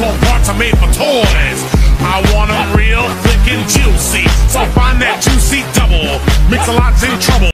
Equal parts are made for toys. I want 'em real thick juicy. So find that juicy double. Mix-a-Lot in trouble.